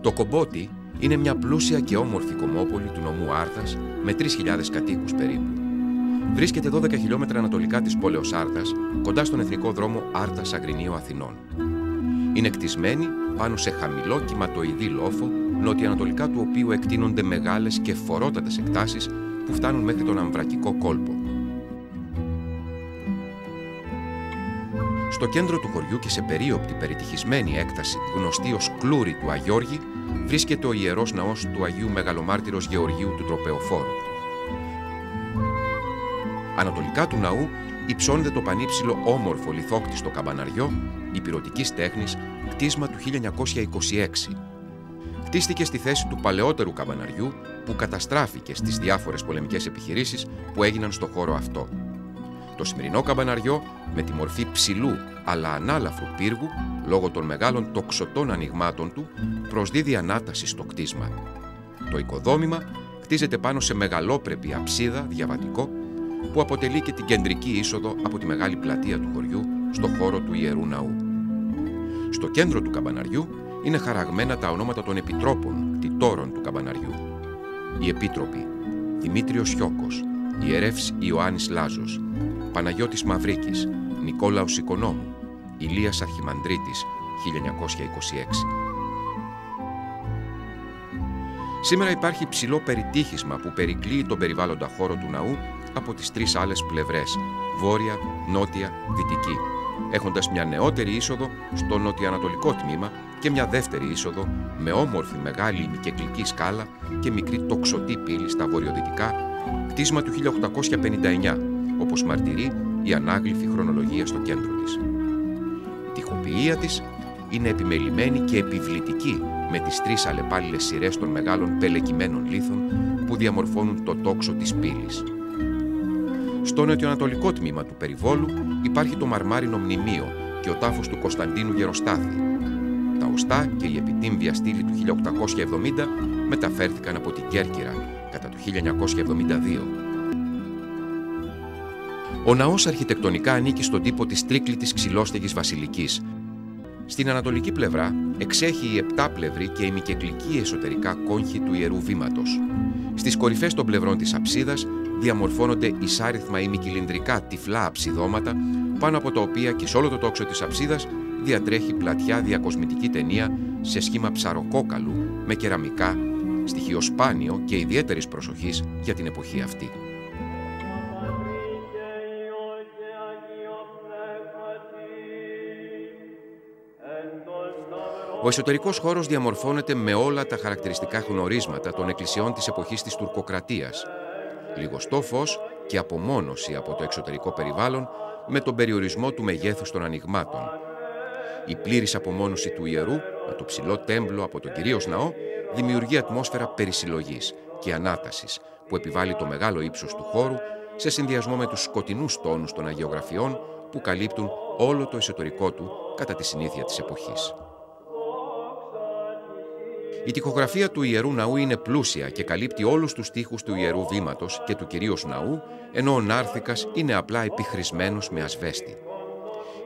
Το Κομπότι είναι μια πλούσια και όμορφη κομμόπολη του νομού Άρτας με 3.000 κατοίκους περίπου. Βρίσκεται 12 χιλιόμετρα ανατολικά της πόλεως Άρτας, κοντά στον εθνικό δρόμο Άρτας Αγρινίου Αθηνών. Είναι κτισμένη πάνω σε χαμηλό κυματοειδή λόφο, νοτιοανατολικά του οποίου εκτείνονται μεγάλες και φορότατες εκτάσεις που φτάνουν μέχρι τον αμβρακικό κόλπο. Στο κέντρο του χωριού και σε περίοπτη περιτυχισμένη έκταση γνωστή ως Κλούρι του Αγιώργη βρίσκεται ο Ιερός Ναός του Αγίου Μεγαλομάρτυρος Γεωργίου του Τροπεοφόρου. Ανατολικά του ναού υψώνεται το πανύψηλο όμορφο λιθόκτιστο καμπαναριό υπηρωτική τέχνης κτίσμα του 1926. Χτίστηκε στη θέση του παλαιότερου καμπαναριού που καταστράφηκε στις διάφορες πολεμικές επιχειρήσεις που έγιναν στο χώρο αυτό. Το σημερινό καμπαναριό, με τη μορφή ψηλού αλλά ανάλαφρου πύργου, λόγω των μεγάλων τοξωτών ανοιγμάτων του, προσδίδει ανάταση στο κτίσμα. Το οικοδόμημα χτίζεται πάνω σε μεγαλόπρεπη αψίδα διαβατικό που αποτελεί και την κεντρική είσοδο από τη μεγάλη πλατεία του χωριού στο χώρο του Ιερού Ναού. Στο κέντρο του καμπαναριού είναι χαραγμένα τα ονόματα των επιτρόπων κτητόρων του καμπαναριού. Οι επίτροποι Δημήτριος Σιώκος, Ιερεύς Ιωάννης Λάζος, Παναγιώτης Μαυρίκης, Νικόλαος Οικονόμου, Ηλίας Αρχιμανδρίτης, 1926. Σήμερα υπάρχει ψηλό περιτύχισμα που περικλείει τον περιβάλλοντα χώρο του ναού από τις τρεις άλλες πλευρές, βόρεια, νότια, δυτική, έχοντας μια νεότερη είσοδο στο νοτιοανατολικό τμήμα και μια δεύτερη είσοδο με όμορφη μεγάλη ημικεκλική σκάλα και μικρή τοξωτή πύλη στα βορειοδυτικά, κτίσμα του 1859, όπως μαρτυρεί η ανάγλυφη χρονολογία στο κέντρο της. Η τυχοποιία της είναι επιμελημένη και επιβλητική με τις τρεις αλλεπάλληλες σειρές των μεγάλων πελεκυμένων λίθων που διαμορφώνουν το τόξο της πύλης. Στο νοτιοανατολικό τμήμα του περιβόλου υπάρχει το μαρμάρινο μνημείο και ο τάφος του Κωνσταντίνου Γεροστάθη. Τα οστά και η επιτύμβια στήλη του 1870 μεταφέρθηκαν από την Κέρκυρα κατά το 1972. Ο ναός αρχιτεκτονικά ανήκει στον τύπο της τρίκλητης ξυλόστεγης βασιλικής. Στην ανατολική πλευρά εξέχει η επτάπλευρη και η μικεκλική εσωτερικά κόγχη του Ιερού Βήματος. Στις κορυφές των πλευρών της αψίδας διαμορφώνονται εισάριθμα ημικυλινδρικά τυφλά αψιδώματα, πάνω από τα οποία και σε όλο το τόξο της αψίδας διατρέχει πλατιά διακοσμητική ταινία σε σχήμα ψαροκόκαλου με κεραμικά, στοιχείο σπάνιο και ιδιαίτερης προσοχής για την εποχή αυτή. Ο εσωτερικός χώρος διαμορφώνεται με όλα τα χαρακτηριστικά γνωρίσματα των εκκλησιών της εποχής της τουρκοκρατίας, λιγοστό φως και απομόνωση από το εξωτερικό περιβάλλον με τον περιορισμό του μεγέθους των ανοιγμάτων. Η πλήρης απομόνωση του ιερού με το ψηλό τέμπλο από τον κυρίως ναό δημιουργεί ατμόσφαιρα περισυλλογής και ανάτασης που επιβάλλει το μεγάλο ύψος του χώρου σε συνδυασμό με τους σκοτεινούς τόνους των αγιογραφιών που καλύπτουν όλο το εσωτερικό του κατά τη συνήθεια της εποχής. Η τοιχογραφία του Ιερού Ναού είναι πλούσια και καλύπτει όλους τους τοίχους του Ιερού Βήματος και του Κυρίως Ναού, ενώ ο Νάρθικας είναι απλά επιχρησμένος με ασβέστη.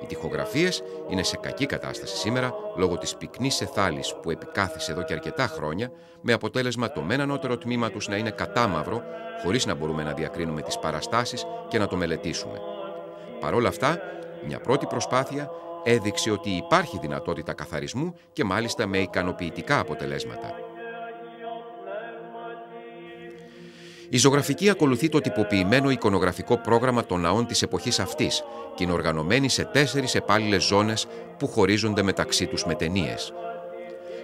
Οι τοιχογραφίες είναι σε κακή κατάσταση σήμερα λόγω της πυκνής εθάλης που επικάθισε εδώ και αρκετά χρόνια, με αποτέλεσμα το μεν ανώτερο τμήμα τους να είναι κατάμαυρο, χωρίς να μπορούμε να διακρίνουμε τις παραστάσεις και να το μελετήσουμε. Παρ' όλα αυτά, μια πρώτη προσπάθεια έδειξε ότι υπάρχει δυνατότητα καθαρισμού και μάλιστα με ικανοποιητικά αποτελέσματα. Η ζωγραφική ακολουθεί το τυποποιημένο εικονογραφικό πρόγραμμα των ναών της εποχής αυτής και είναι οργανωμένη σε τέσσερις επάλληλες ζώνες που χωρίζονται μεταξύ τους με ταινίες.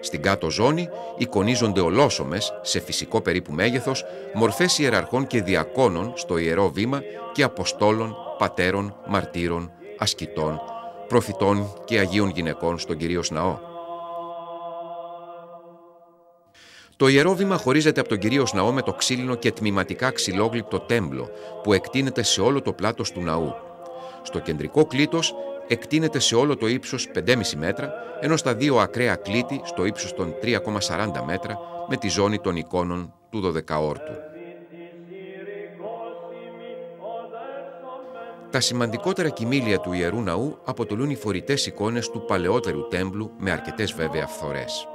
Στην κάτω ζώνη εικονίζονται ολόσωμες, σε φυσικό περίπου μέγεθος, μορφές ιεραρχών και διακόνων στο Ιερό Βήμα και Αποστόλων, Πατέρων, Μαρτύρων, Ασκητών προφητών και Αγίων γυναικών στον Κυρίως Ναό. Το ιερό βήμα χωρίζεται από τον Κυρίως Ναό με το ξύλινο και τμηματικά ξυλόγλυπτο τέμπλο που εκτείνεται σε όλο το πλάτος του ναού. Στο κεντρικό κλήτος εκτείνεται σε όλο το ύψος 5,5 μέτρα, ενώ στα δύο ακραία κλήτη στο ύψος των 3,40 μέτρα με τη ζώνη των εικόνων του 12όρτου. Τα σημαντικότερα κοιμήλια του Ιερού Ναού αποτελούν οι φορητές εικόνες του παλαιότερου τέμπλου με αρκετές βέβαια φθορές.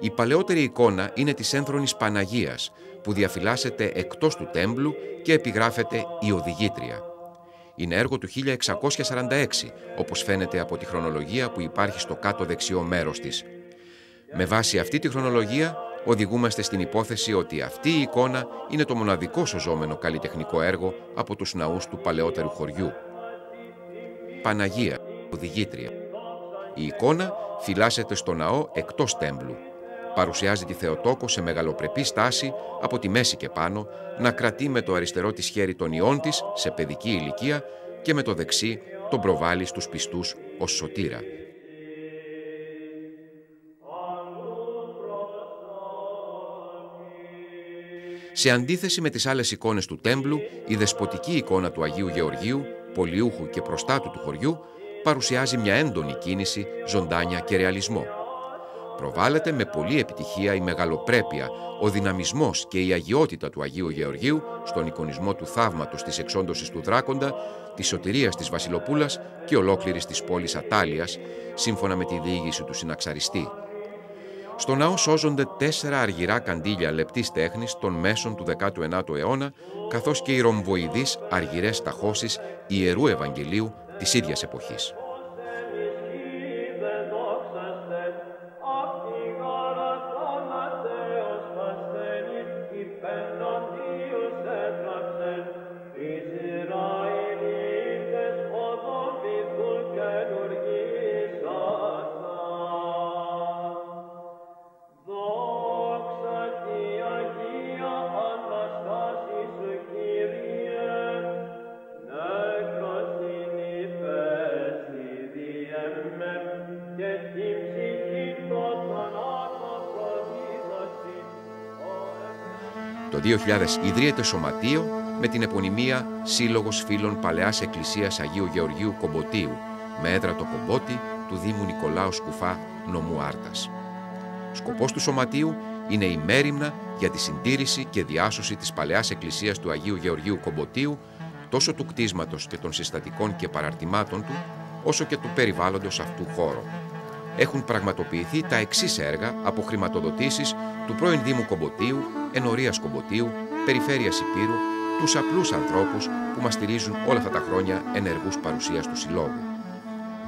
Η παλαιότερη εικόνα είναι της ένθρονης Παναγίας, που διαφυλάσσεται εκτός του τέμπλου και επιγράφεται «Η Οδηγήτρια». Είναι έργο του 1646, όπως φαίνεται από τη χρονολογία που υπάρχει στο κάτω δεξιό μέρος της. Με βάση αυτή τη χρονολογία, οδηγούμαστε στην υπόθεση ότι αυτή η εικόνα είναι το μοναδικό σωζόμενο καλλιτεχνικό έργο από τους ναούς του παλαιότερου χωριού. Παναγία, οδηγήτρια. Η εικόνα φυλάσσεται στο ναό εκτός τέμπλου. Παρουσιάζει τη Θεοτόκο σε μεγαλοπρεπή στάση από τη μέση και πάνω, να κρατεί με το αριστερό της χέρι τον ιόν της σε παιδική ηλικία και με το δεξί τον προβάλλει στους πιστούς ως σωτήρα. Σε αντίθεση με τις άλλες εικόνες του τέμπλου, η δεσποτική εικόνα του Αγίου Γεωργίου, πολιούχου και προστάτου του χωριού, παρουσιάζει μια έντονη κίνηση, ζωντάνια και ρεαλισμό. Προβάλλεται με πολλή επιτυχία η μεγαλοπρέπεια, ο δυναμισμός και η αγιότητα του Αγίου Γεωργίου στον εικονισμό του θαύματος της εξόντωσης του δράκοντα, της σωτηρίας της Βασιλοπούλας και ολόκληρης της πόλης Ατάλειας, σύμφωνα με τη διήγηση του συναξαριστή. Στο ναό σώζονται τέσσερα αργυρά καντήλια λεπτής τέχνης των μέσων του 19ου αιώνα, καθώς και οι ρομβοειδείς αργυρές ταχώσεις Ιερού Ευαγγελίου της ίδιας εποχής. Το 2000 ιδρύεται σωματείο με την επωνυμία Σύλλογος Φίλων Παλαιάς Εκκλησίας Αγίου Γεωργίου Κομποτίου με έδρα το Κομπότι του Δήμου Νικολάου Σκουφά νομού Άρτας. Σκοπός του σωματείου είναι η μέρημνα για τη συντήρηση και διάσωση της Παλαιάς Εκκλησίας του Αγίου Γεωργίου Κομποτίου τόσο του κτίσματος και των συστατικών και παραρτημάτων του, όσο και του περιβάλλοντος αυτού χώρου. Έχουν πραγματοποιηθεί τα εξής έργα από χρηματοδοτήσεις του πρώην Δήμου Κομποτίου, Ενορίας Κομποτίου, Περιφέρειας Υπήρου, τους απλούς ανθρώπους που μας στηρίζουν όλα αυτά τα χρόνια ενεργούς παρουσίας του Συλλόγου.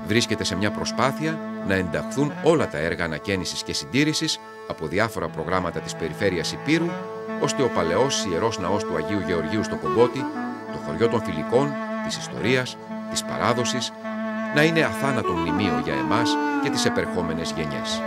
Βρίσκεται σε μια προσπάθεια να ενταχθούν όλα τα έργα ανακαίνησης και συντήρησης από διάφορα προγράμματα της Περιφέρειας Υπήρου, ώστε ο παλαιός ιερός ναός του Αγίου Γεωργίου στο Κομπότι, το χωριό των φιλικών, της ιστορίας, της παράδοσης, να είναι αθάνατο μνημείο για εμάς και τις επερχόμενες γενιές.